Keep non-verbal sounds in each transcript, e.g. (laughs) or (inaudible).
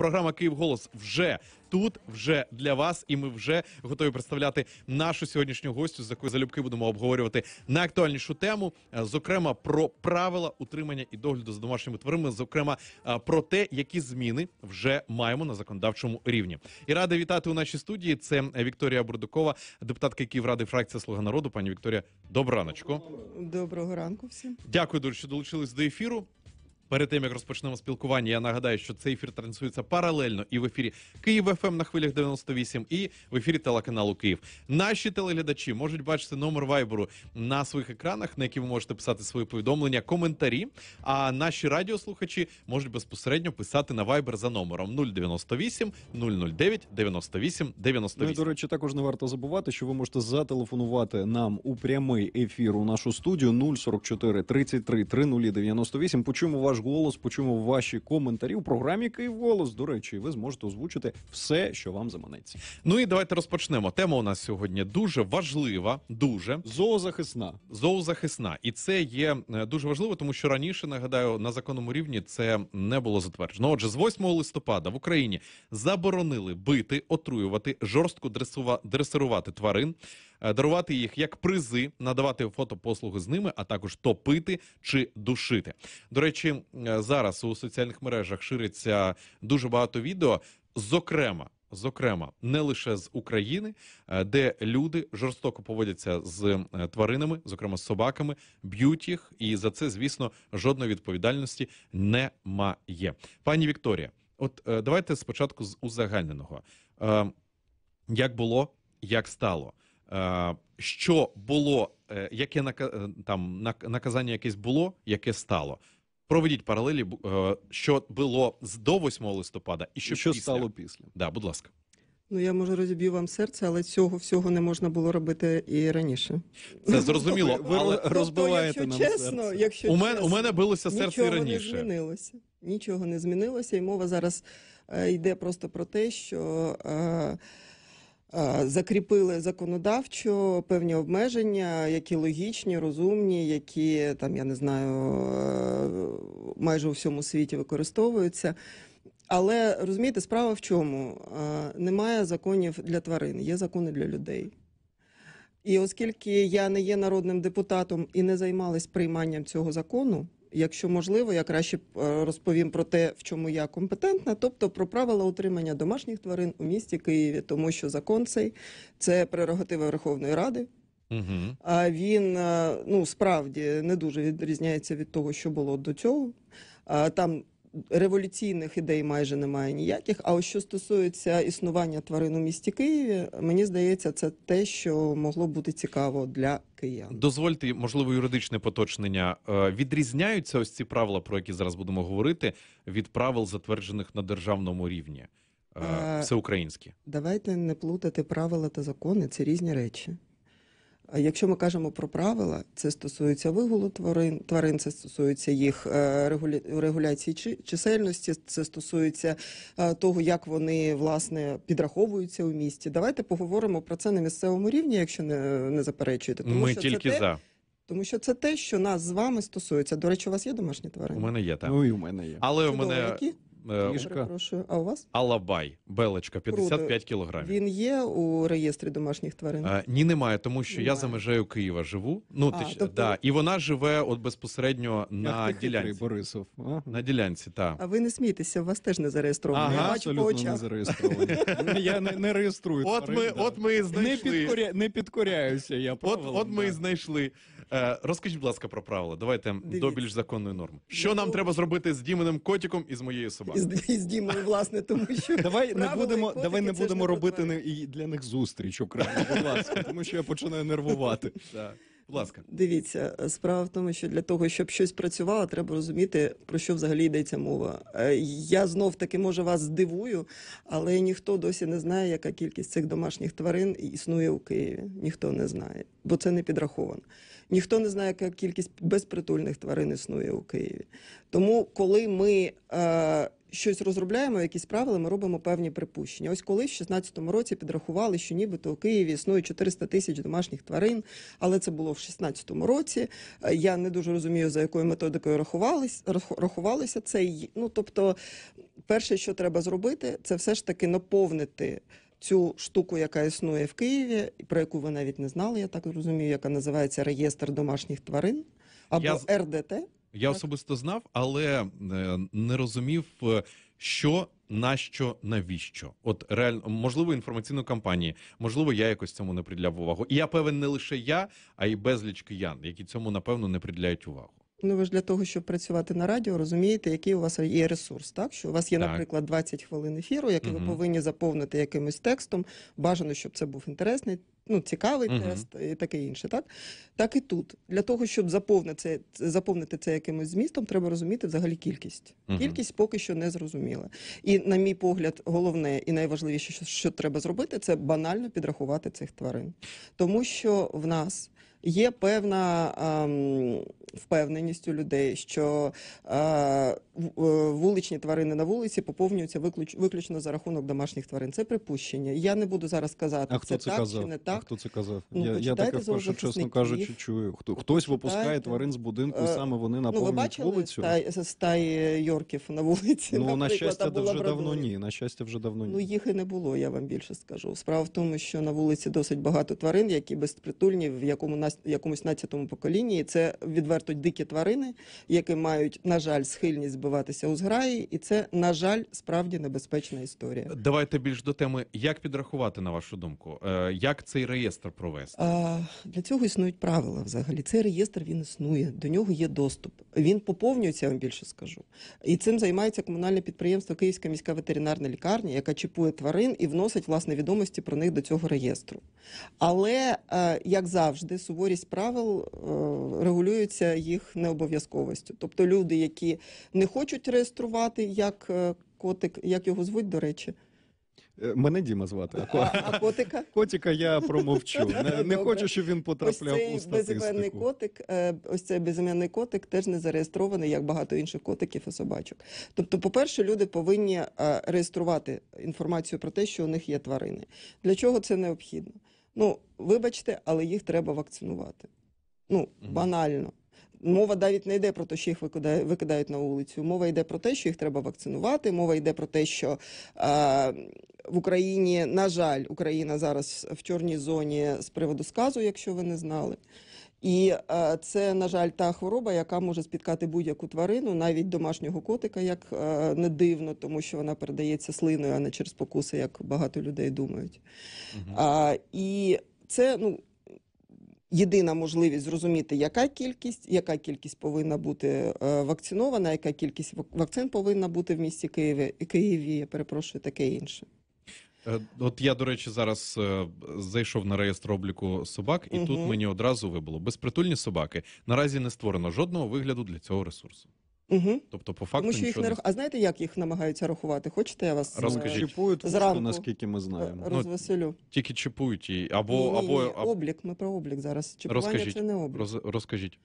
програма Київ Голос вже тут, вже для вас, і ми вже готові представляти нашу сьогоднішню гостю, з якою залюбки будемо обговорювати найактуальнішу тему, е, зокрема про правила утримання і догляду за домашніми тваринами, зокрема е, про те, які зміни вже маємо на законодавчому рівні. І радий вітати у нашій студії. Це Вікторія Бурдукова, депутатка Київради, фракція Слуга народу. Пані Вікторія, добраночко. Доброго ранку всім. Дякую дуже, що долучились до ефіру. Перед тим як розпочнемо спілкування, я нагадаю, що цей ефір транслюється паралельно і в ефірі Київ ФМ на хвилях 98, і в ефірі телеканалу Київ. Наші телеглядачі можуть бачити номер вайберу на своїх екранах, на які ви можете писати свої повідомлення, коментарі. А наші радіослухачі можуть безпосередньо писати на вайбер за номером 098 009 98 Ну, і, 98. до речі, також не варто забувати, що ви можете зателефонувати нам у прямий ефір у нашу студію 044 33 3098. Почуємо ваш голос, почуємо ваші коментарі у програмі Київ голос. До речі, ви зможете озвучити все, що вам заманеться. Ну і давайте розпочнемо. Тема у нас сьогодні дуже важлива, дуже. Зоозахисна. зоозахисна, і це є е, дуже важливо, тому що раніше нагадаю на законному рівні це не було затверджено. Отже, з 8 листопада в Україні заборонили бити, отруювати, жорстко дресува- дресирувати тварин, дарувати їх як призи, надавати фотопослуги з ними, а також топити чи душити. До речі, е, зараз у соціальних мережах шириться дуже багато відео, зокрема. Зокрема, не лише з України, е, де люди жорстоко поводяться з е, тваринами, зокрема з собаками, б'ють їх, і за це, звісно, жодної відповідальності немає. Пані Вікторія, от е, давайте спочатку з узагальненого. Е, Як було, як стало? Е, Що було, е, яке е, там наказання якесь було, яке стало? Проведіть паралелі, що було з до 8 листопада, і що, Що, після. стало після? Да, будь ласка. Ну я може розіб'ю вам серце, але цього всього не можна було робити і раніше. Це зрозуміло, (laughs) Ви але розбиваєте тобто, нам чесно, серце. якщо у мене чесно, у мене билося серце і нічого раніше. не змінилося. Нічого не змінилося, і мова зараз е, йде просто про те, що е, закріпили законодавчо певні обмеження, які логічні, розумні, які там я не знаю, е, майже у всьому світі використовуються. Але розумієте, справа в чому? Е, Немає законів для тварин, є закони для людей. І оскільки я не є народним депутатом і не займалась прийманням цього закону, якщо можливо, я краще е, розповім про те, в чому я компетентна, тобто про правила утримання домашніх тварин у місті Києві, тому що закон цей це прерогатива Верховної Ради. Угу. А він е, ну справді не дуже відрізняється від того, що було до цього. Там революційних ідей майже немає ніяких. А ось що стосується існування тварин у місті Києві, мені здається, це те, що могло бути цікаво для киян. Дозвольте, можливо, юридичне поточнення. Е, Відрізняються ось ці правила, про які зараз будемо говорити, від правил, затверджених на державному рівні, е, Е, всеукраїнські. Давайте не плутати правила та закони, це різні речі. А Якщо ми кажемо про правила, це стосується вигулу тварин, тварин це стосується їх е, регуля- регуляції чи- чисельності, це стосується е, того, як вони власне підраховуються у місті. Давайте поговоримо про це на місцевому рівні, якщо не, не заперечуєте. Тому Ми що тільки це те, за. тому що це те, що нас з вами стосується. До речі, у вас є домашні тварини? У мене є так. Ну і у мене є. Але у мене які? Е, Кішка. Перепрошую. А у вас? Алабай, Белочка, 55 кілограмів. Він є у реєстрі домашніх тварин? Е, Ні, немає, тому що я за межею Києва живу. Ну, А, ти, тобто- да, і вона живе от безпосередньо на Ах ти хитрий, ділянці. Борисов. Ага. На ділянці, так. А ви не смійтеся, у вас теж не зареєстровано. Ага, Я бачу по не очах. зареєстрований. (laughs) Я не, не реєструю. От тварин, ми, да. от ми і не, знайшли. підкоря... не підкоряюся я От, от ми і знайшли. Е, розкажіть, будь ласка, про правила. Давайте до більш законної норми. Що Ну, нам треба зробити з Діменим котиком і з моєю собакою? З, з Діменом, власне, тому що (laughs) Давай не будемо, давай не будемо робити не, і для них зустріч окремо, будь ласка, тому що я починаю нервувати. (laughs) Да. Будь ласка. Дивіться, справа в тому, що для того, щоб щось працювало, треба розуміти, про що взагалі йдеться мова. Е, Я знов таки може вас здивую, але ніхто досі не знає, яка кількість цих домашніх тварин існує у Києві. Ніхто не знає, бо це не підраховано. Ніхто не знає, яка кількість безпритульних тварин існує у Києві. Тому, коли ми е, щось розробляємо, якісь правила, ми робимо певні припущення. Ось коли в 16-му році підрахували, що нібито у Києві існує 400 тисяч домашніх тварин, але це було в 16-му році. Е, Я не дуже розумію, за якою методикою рахувались, рах- рахувалися це. Ну тобто перше, що треба зробити, це все ж таки наповнити цю штуку, яка існує в Києві, про яку ви навіть не знали, я так розумію, яка називається реєстр домашніх тварин або Я РДТ. Я Так. особисто знав, але е, не розумів, е, що, нащо, навіщо. От реально, можливо, інформаційної кампанії, можливо, я якось цьому не приділяв увагу. І я певен, не лише я, а й безліч киян, які цьому напевно не приділяють увагу. Ну, ви ж для того, щоб працювати на радіо, розумієте, який у вас є ресурс, так? Що у вас є, Так. наприклад, 20 хвилин ефіру, який Мгм. ви повинні заповнити якимось текстом. Бажано, щоб це був інтересний, ну, цікавий -huh. тест і таке інше, так? Так і тут. Для того, щоб заповнити це, заповнити це якимось змістом, треба розуміти взагалі кількість. Мгм. Кількість поки що не зрозуміла. І, на мій погляд, головне і найважливіше, що, що треба зробити, це банально підрахувати цих тварин. Тому що в нас є певна ем, впевненість у людей, що е, е, вуличні тварини на вулиці поповнюються виключ, виключно за рахунок домашніх тварин. Це припущення. Я не буду зараз казати, А хто це, так казав? чи не А так. хто це казав? Ну, я, я таке вперше, чесно кажучи, чую. Хто хтось випускає тварин з будинку, і Е, саме вони Ну, ви наповнюють бачили вулицю. стаї, стаї йорків на вулиці? Ну, на щастя, вже давно ні. На щастя, вже давно ні. Ну, їх і не було, я вам більше скажу. Справа в тому, що на вулиці досить багато тварин, які безпритульні в якому нас якомусь нацятому поколінні. І це відверто дикі тварини, які мають, на жаль, схильність збиватися у зграї, і це, на жаль, справді небезпечна історія. Давайте більш до теми, як підрахувати, на вашу думку, Е, як цей реєстр провести? А, для цього існують правила взагалі. Цей реєстр він існує, до нього є доступ. Він поповнюється, я вам більше скажу. І цим займається комунальне підприємство Київська міська ветеринарна лікарня, яка чіпує тварин і вносить власне відомості про них до цього реєстру. Але, е, як завжди, суворість правил е, регулюється їх необов'язковістю. Тобто люди, які не хочуть реєструвати як е, котик, як його звуть, до речі, Мене Діма звати. А а, а котика. (laughs) Котика я промовчу. (laughs) Не, не хочу, щоб він Ось потрапляв цей у безіменний котик, е, ось цей безіменний котик теж не зареєстрований, як багато інших котиків і собачок. Тобто, по-перше, люди повинні е, реєструвати інформацію про те, що у них є тварини. Для чого це необхідно? Ну, вибачте, але їх треба вакцинувати. Ну, банально. Мова навіть не йде про те, що їх викидають, на вулицю. Мова йде про те, що їх треба вакцинувати. Мова йде про те, що е, в Україні, на жаль, Україна зараз в чорній зоні з приводу сказу, якщо ви не знали. І е, це, на жаль, та хвороба, яка може спіткати будь-яку тварину, навіть домашнього котика, як е, не дивно, тому що вона передається слиною, а не через покуси, як багато людей думають. Мгм. А, і це ну, єдина можливість зрозуміти, яка кількість, яка кількість повинна бути е, вакцинована, яка кількість вакцин повинна бути в місті Києві, Києві, я перепрошую, таке інше. Е, От я, до речі, зараз е, зайшов на реєстр обліку собак, і тут мені одразу вибуло. Безпритульні собаки наразі не створено жодного вигляду для цього ресурсу. Угу. Тобто, по факту Тому що їх не не... рах... А знаєте, як їх намагаються рахувати? Хочете, я вас е, Розкажіть. Чіпують Зранку. наскільки ми е, знаємо. розвеселю? тільки чіпують і або ні, ні, або, ні, або... облік. Ми про облік зараз. Чіпування Розкажіть. це не облік. Роз... розкажіть.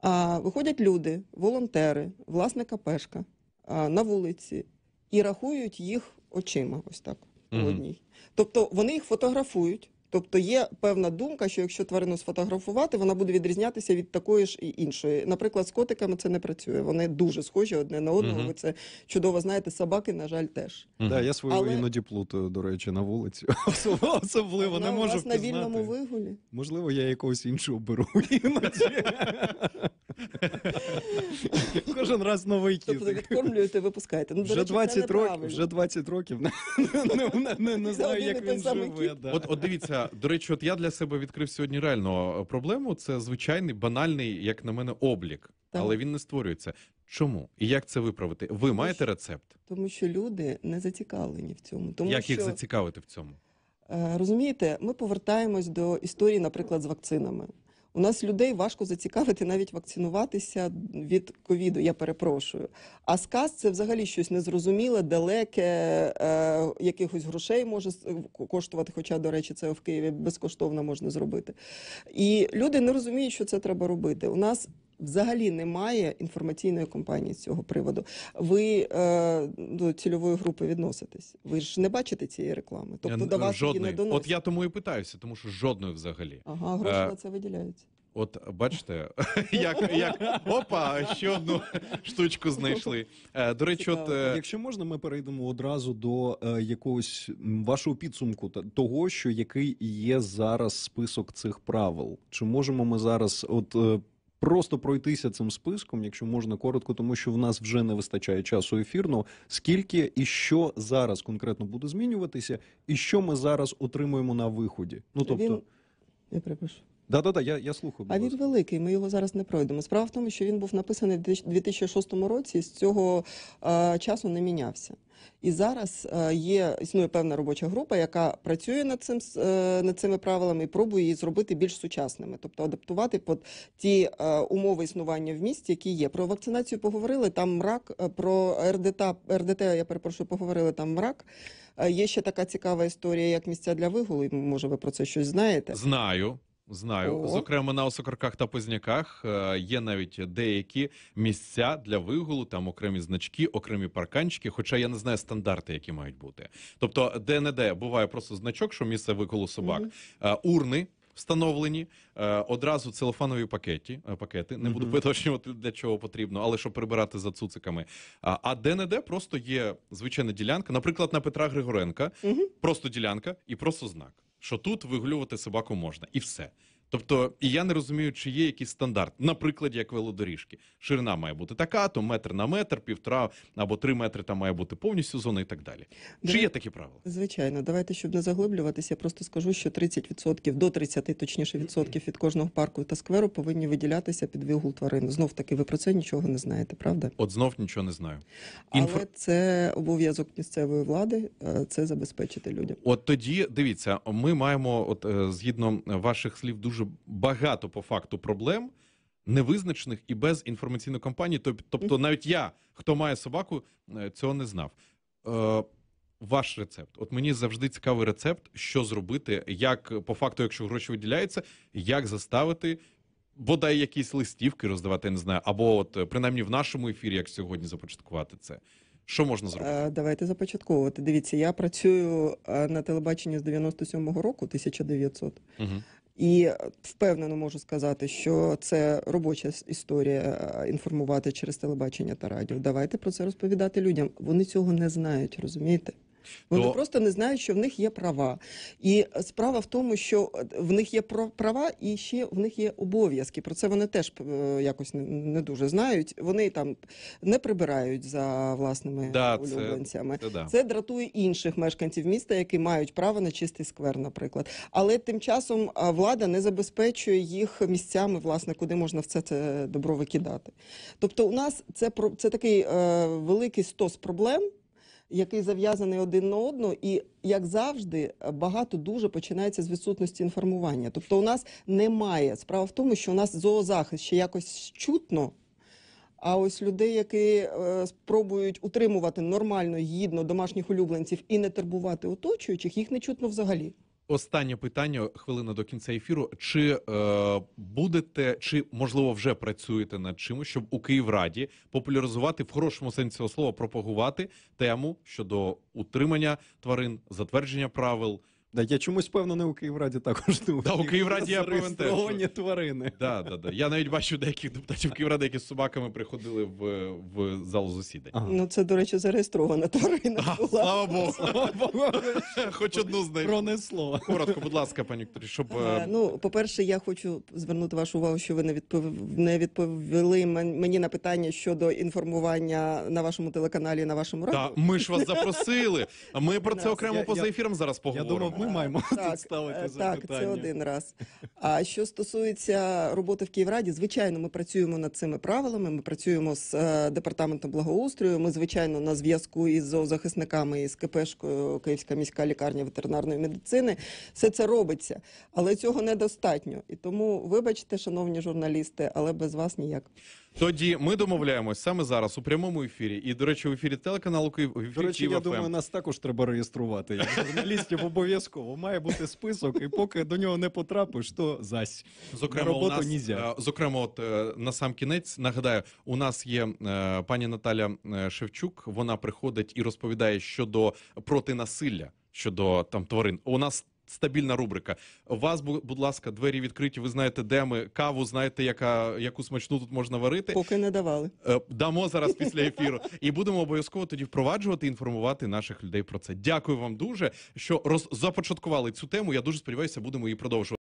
А, виходять люди, волонтери, власника пешка а, на вулиці і рахують їх очима, ось так, Мгм. одній. Тобто вони їх фотографують. Тобто є певна думка, що якщо тварину сфотографувати, вона буде відрізнятися від такої ж і іншої. Наприклад, з котиками це не працює. Вони дуже схожі одне на одного. Мгм. Ви це чудово знаєте. Собаки, на жаль, теж. Мгм. Да, я свою Але- іноді плутаю, до речі, на вулиці. (laughs) Особливо Вона не у можу на вільному вигулі. Можливо, я якогось іншого беру (laughs) іноді. (laughs) Кожен раз новий Тобто відкормлюєте, випускаєте. Ну, Вже речі, 20 років, вже 20 років. Не, не, не, не Це знаю, як він живе. Да. От, от до речі, от я для себе відкрив сьогодні реально проблему. Це звичайний банальний, як на мене, облік, Так. але він не створюється. Чому і як це виправити? Ви маєте рецепт? Тому що люди не зацікавлені в цьому. Тому як що, їх зацікавити в цьому? е, розумієте, ми повертаємось до історії, наприклад, з вакцинами. У нас людей важко зацікавити навіть вакцинуватися від ковіду, я перепрошую. А сказ це взагалі щось незрозуміле, далеке, е, якихось грошей може коштувати, хоча, до речі, це в Києві безкоштовно можна зробити. І люди не розуміють, що це треба робити. У нас взагалі немає інформаційної кампанії з цього приводу. Ви е, до цільової групи відноситесь. Ви ж не бачите цієї реклами. Тобто Я- до вас її не жодної. доносять. От я тому і питаюся, тому що жодної взагалі. Ага, гроші Е, на це виділяються. От бачите, (laughs) як, як опа, ще одну штучку знайшли. Е, До речі, от е, Якщо можна, ми перейдемо одразу до якогось вашого підсумку та того, що який є зараз список цих правил. Чи можемо ми зараз, от просто пройтися цим списком, якщо можна коротко, тому що в нас вже не вистачає часу ефірного. Скільки і що зараз конкретно буде змінюватися, і що ми зараз отримуємо на виході? Ну тобто, Він... Я перепрошую. Да, да, да, я, я слухаю. А він великий, ми його зараз не пройдемо. Справа в тому, що він був написаний в 2006 році, і з цього е, часу не мінявся. І зараз е, є існує певна робоча група, яка працює над цим е, над цими правилами і пробує їх зробити більш сучасними, тобто адаптувати під ті е, умови існування в місті, які є. Про вакцинацію поговорили. Там мрак, про РДТ, РДТ, я перепрошую, поговорили там мрак. Е, Є ще така цікава історія, як місця для вигулу. Може, ви про це щось знаєте? знаю. Знаю, О. зокрема на осокорках та позняках е, є навіть деякі місця для вигулу, там окремі значки, окремі парканчики. Хоча я не знаю стандарти, які мають бути. Тобто, де не де буває просто значок, що місце вигулу собак. Е, урни. Встановлені е, одразу целофанові пакеті, пакети. Не буду Мгм. поточнювати для чого потрібно, але щоб прибирати за цуциками. А, де не де просто є звичайна ділянка, наприклад, на Петра Григоренка, просто ділянка і просто знак, що тут вигулювати собаку можна, і все. Тобто, і я не розумію, чи є якийсь стандарт, наприклад, як велодоріжки. Ширина має бути така, то метр на метр, півтора або три метри там має бути повністю зона і так далі. Чи є такі правила? Звичайно, давайте, щоб не заглиблюватися, я просто скажу, що 30% до 30, точніше, відсотків від кожного парку та скверу повинні виділятися під вигул тварин. Знов таки, ви про це нічого не знаєте, правда? От знов нічого не знаю. Але це обов'язок місцевої влади е, це забезпечити людям. От тоді дивіться, ми маємо, от е, згідно ваших слів, дуже багато по факту проблем. Невизначених і без інформаційної кампанії. Тобто, навіть я, хто має собаку, е, цього не знав. Е, ваш рецепт. От мені завжди цікавий рецепт, що зробити, як по факту, якщо гроші виділяються, як заставити. Бодай якісь листівки роздавати, я не знаю, або от е, принаймні в нашому ефірі, як сьогодні започаткувати це. Що можна зробити? Е, Давайте започатковувати. Дивіться, я працюю на телебаченні з 97-го року, 1900. Угу. І впевнено можу сказати, що це робоча історія е, інформувати через телебачення та радіо. Давайте про це розповідати людям. Вони цього не знають, розумієте? Вони То- просто не знають, що в них є права. І справа в тому, що в них є права, і ще в них є обов'язки. Про це вони теж е, якось не, дуже знають. Вони там не прибирають за власними Да, улюбленцями. Це да. Це дратує інших мешканців міста, які мають право на чистий сквер, наприклад. Але тим часом влада не забезпечує їх місцями, власне, куди можна все це добро викидати. Тобто, у нас це про це такий е, великий стос проблем. Який зав'язаний один на одну, і як завжди, багато дуже починається з відсутності інформування. Тобто, у нас немає справа в тому, що у нас зоозахист ще якось чутно, а ось людей, які е, спробують утримувати нормально, гідно домашніх улюбленців і не турбувати оточуючих, їх не чутно взагалі. Останнє питання, хвилина до кінця ефіру. Чи е, будете, чи можливо вже працюєте над чимось, щоб у Київраді популяризувати в хорошому сенсі цього слова, пропагувати тему щодо утримання тварин, затвердження правил? Да, я чомусь впевнений, у Київраді також не Да, у Київраді я певен теж, зареєстровані тварини. Да, да, да. Я навіть бачу деяких депутатів Київради, які з собаками приходили в, в залу засідань. Ага. Ну це, до речі, зареєстрована тварина. А, була. слава Богу, (laughs) Слава Богу, хоч одну знайти. пронесло. Коротко, будь ласка, пані Вікторі, щоб Е, е, Ну, по-перше, я хочу звернути вашу увагу, що ви не відповів не відповіли мені на питання щодо інформування на вашому телеканалі, на вашому та радіо. ми ж вас запросили. А ми про це окремо я- поза я- ефіром зараз Я поговоримо. Ми маємо Так, тут ставити е, запитання. Так, це один раз. А що стосується роботи в Київраді, звичайно, ми працюємо над цими правилами. Ми працюємо з е, департаментом благоустрою. Ми, звичайно, на зв'язку із зоозахисниками і з КПшкою Київська міська лікарня ветеринарної медицини. Все це робиться, але цього недостатньо. І тому, вибачте, шановні журналісти, але без вас ніяк. Тоді ми домовляємось саме зараз у прямому ефірі. І, до речі, в ефірі телеканалу Київ. ефірі До речі, я думаю, нас також треба реєструвати. Як журналістів обов'язково має бути список, і поки до нього не потрапиш, то зась. Зокрема, На роботу у нас, нельзя. е, зокрема, от е, на сам кінець нагадаю, у нас є е, пані Наталя е, Шевчук. Вона приходить і розповідає щодо проти насилля щодо там тварин. У нас стабільна рубрика. У вас, бу- будь ласка, двері відкриті. Ви знаєте, де ми каву, знаєте, яка яку смачну тут можна варити. Поки не давали. Е, Дамо зараз після ефіру, і будемо обов'язково тоді впроваджувати, інформувати наших людей про це. Дякую вам дуже, що роз започаткували цю тему. Я дуже сподіваюся, будемо її продовжувати.